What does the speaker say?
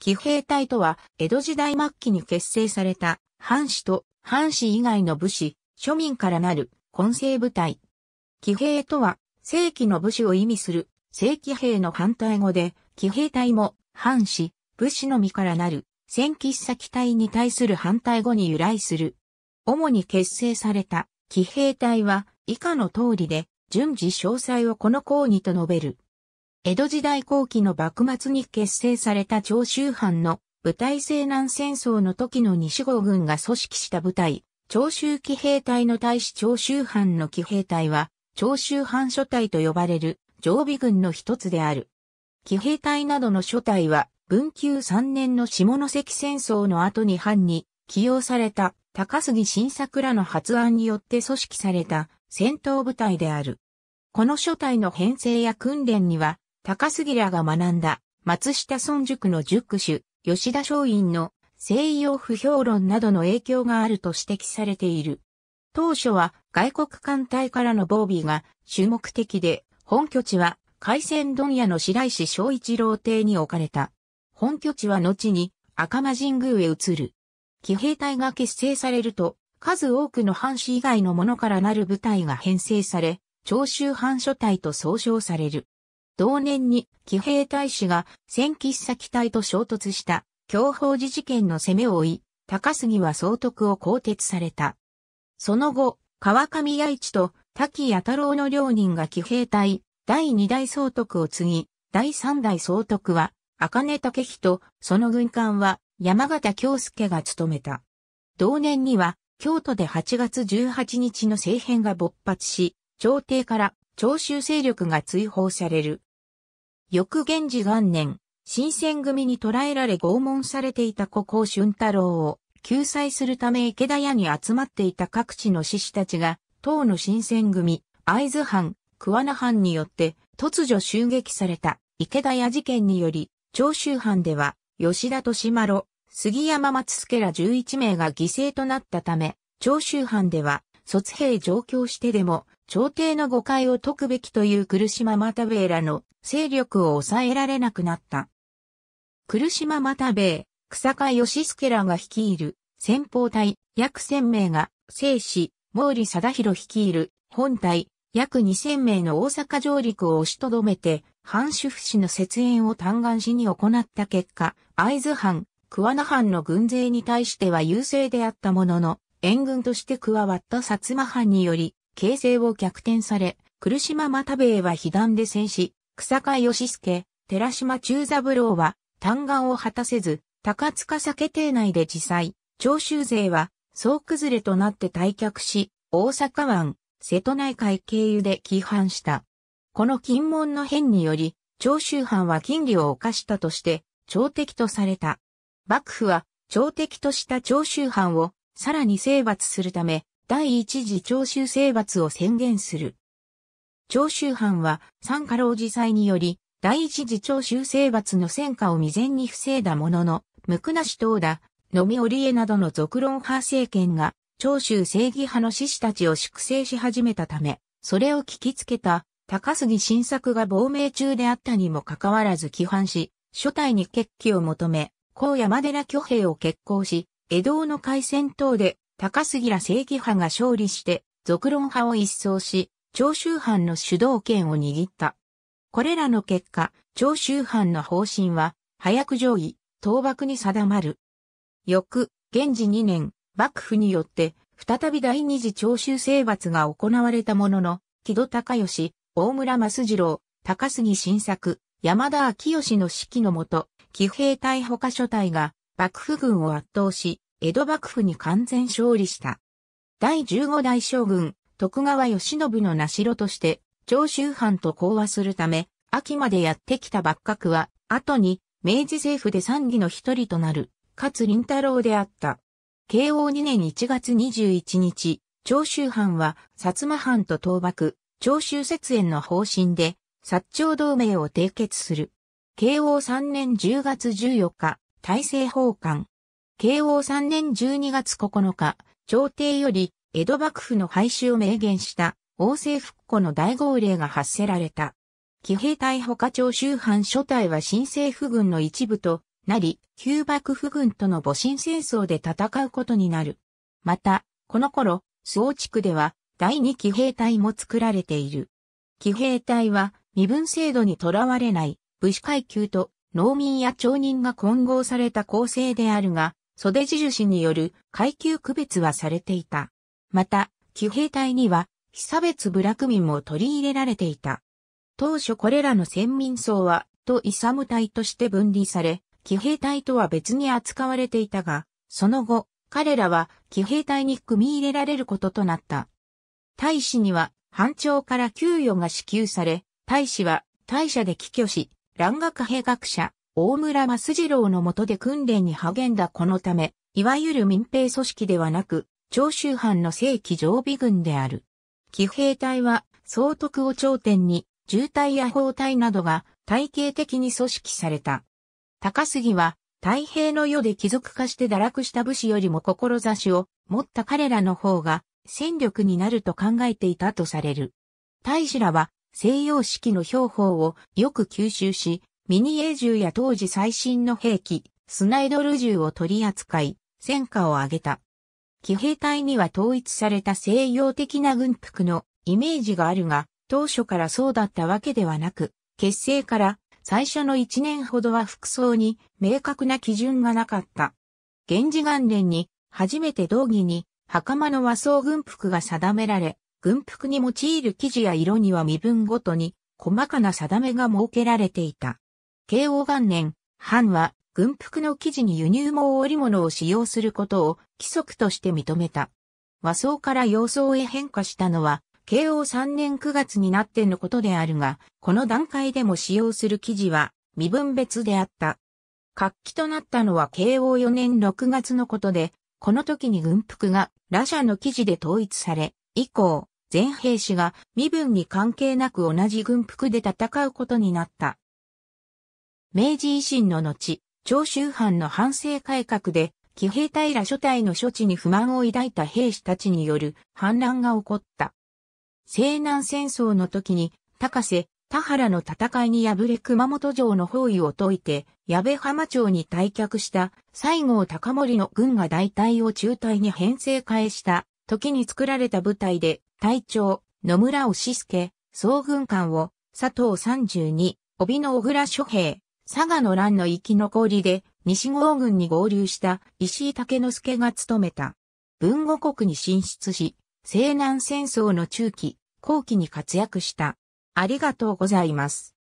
騎兵隊とは、江戸時代末期に結成された、藩士と藩士以外の武士、庶民からなる、混成部隊。騎兵とは、正規の武士を意味する、正規兵の反対語で、騎兵隊も、藩士、武士のみからなる、戦騎先隊に対する反対語に由来する。主に結成された、騎兵隊は、以下の通りで、順次詳細をこの項にと述べる。江戸時代後期の幕末に結成された長州藩の部隊西南戦争の時の西郷軍が組織した部隊、長州騎兵隊の対し長州藩の騎兵隊は、長州藩諸隊と呼ばれる常備軍の一つである。騎兵隊などの諸隊は、文久3年の下関戦争の後に藩に起用された高杉晋作らの発案によって組織された戦闘部隊である。この諸隊の編成や訓練には、高杉らが学んだ松下村塾の塾手、吉田松陰の西洋不評論などの影響があると指摘されている。当初は外国艦隊からの防備が主目的で、本拠地は海鮮問屋の白石小一郎邸に置かれた。本拠地は後に赤間神宮へ移る。騎兵隊が結成されると、数多くの藩士以外のものからなる部隊が編成され、長州藩諸隊と総称される。同年に騎兵隊士が戦騎先隊と衝突した強法寺事件の攻めを追い、高杉は総督を更迭された。その後、川上八一と滝弥太郎の両人が騎兵隊第二代総督を継ぎ、第三代総督は赤根武人、その軍艦は山形京介が務めた。同年には京都で8月18日の政変が勃発し、朝廷から長州勢力が追放される。翌元治元年、新選組に捕らえられ拷問されていた古高俊太郎を救済するため池田屋に集まっていた各地の志士たちが、当の新選組、会津藩、桑名藩によって突如襲撃された池田屋事件により、長州藩では吉田敏丸、杉山松助ら11名が犠牲となったため、長州藩では卒兵上京してでも朝廷の誤解を解くべきという苦島又兵衛らの勢力を抑えられなくなった。苦島又兵衛、草加義助らが率いる先方隊約1000名が聖子、毛利貞弘率いる本隊約2000名の大阪上陸を押しとどめて、藩主府市の設営を嘆願しに行った結果、会津藩、桑名藩の軍勢に対しては優勢であったものの、援軍として加わった薩摩藩により、形勢を逆転され、苦島又兵衛は被弾で戦死、草加義助、寺島中三郎は、嘆願を果たせず、高塚酒邸内で自災、長州勢は、総崩れとなって退却し、大阪湾、瀬戸内海経由で帰還した。この金門の変により、長州藩は禁利を犯したとして、朝敵とされた。幕府は、朝敵とした長州藩を、さらに征伐するため、第一次長州征伐を宣言する。長州藩は三家老自祭により、第一次長州征伐の戦果を未然に防いだものの、無垢なし東田、野見織江などの俗論派政権が、長州正義派の志士たちを粛清し始めたため、それを聞きつけた高杉晋作が亡命中であったにもかかわらず規範し、初代に決起を求め、高山寺挙兵を決行し、江戸の海戦等で高杉ら正義派が勝利して、俗論派を一掃し、長州藩の主導権を握った。これらの結果、長州藩の方針は、早く上位、倒幕に定まる。翌、元治2年、幕府によって、再び第二次長州征伐が行われたものの、木戸孝義、大村益次郎、高杉晋作、山田昭義の指揮のもと、騎兵隊他諸隊が幕府軍を圧倒し、江戸幕府に完全勝利した。第15代将軍、徳川義信の名城として、長州藩と講和するため、秋までやってきた幕閣は、後に、明治政府で参議の一人となる、勝林太郎であった。慶応2年1月21日、長州藩は、薩摩藩と倒幕、長州節縁の方針で、薩長同盟を締結する。慶応3年10月14日、大政奉還。慶応3年12月9日、朝廷より江戸幕府の廃止を明言した王政復古の大号令が発せられた。騎兵隊他長州藩諸隊は新政府軍の一部となり、旧幕府軍との戊辰戦争で戦うことになる。また、この頃、総地区では第二騎兵隊も作られている。騎兵隊は身分制度にとらわれない武士階級と農民や町人が混合された構成であるが、袖地主による階級区別はされていた。また、騎兵隊には被差別部落民も取り入れられていた。当初これらの先民層は、とイサム隊として分離され、騎兵隊とは別に扱われていたが、その後、彼らは騎兵隊に組み入れられることとなった。大使には藩長から給与が支給され、大使は大社で帰居し、蘭学兵学者、大村益次郎の下で訓練に励んだこのため、いわゆる民兵組織ではなく、長州藩の正規常備軍である。騎兵隊は、総督を頂点に、渋隊や砲隊などが体系的に組織された。高杉は、太平の世で貴族化して堕落した武士よりも志を持った彼らの方が戦力になると考えていたとされる。大使らは西洋式の兵法をよく吸収し、ミニエー銃や当時最新の兵器、スナイドル銃を取り扱い、戦果を上げた。騎兵隊には統一された西洋的な軍服のイメージがあるが、当初からそうだったわけではなく、結成から最初の1年ほどは服装に明確な基準がなかった。源氏元年に初めて道義に袴の和装軍服が定められ、軍服に用いる生地や色には身分ごとに細かな定めが設けられていた。慶応元年、藩は軍服の生地に輸入毛織物を使用することを規則として認めた。和装から洋装へ変化したのは、慶応3年9月になってのことであるが、この段階でも使用する生地は身分別であった。活気となったのは慶応4年6月のことで、この時に軍服が羅社の記事で統一され、以降、全兵士が身分に関係なく同じ軍服で戦うことになった。明治維新の後、長州藩の反省改革で、騎兵隊ら諸隊の処置に不満を抱いた兵士たちによる反乱が起こった。西南戦争の時に、高瀬、田原の戦いに敗れ熊本城の包囲を解いて、矢部浜町に退却した西郷隆盛の軍が大隊を中隊に編成返した時に作られた部隊で、隊長、野村押助、総軍官を佐藤32、帯の小倉諸兵、佐賀の乱の生き残りで西郷軍に合流した石井武之助が務めた。文後国に進出し、西南戦争の中期、後期に活躍した。ありがとうございます。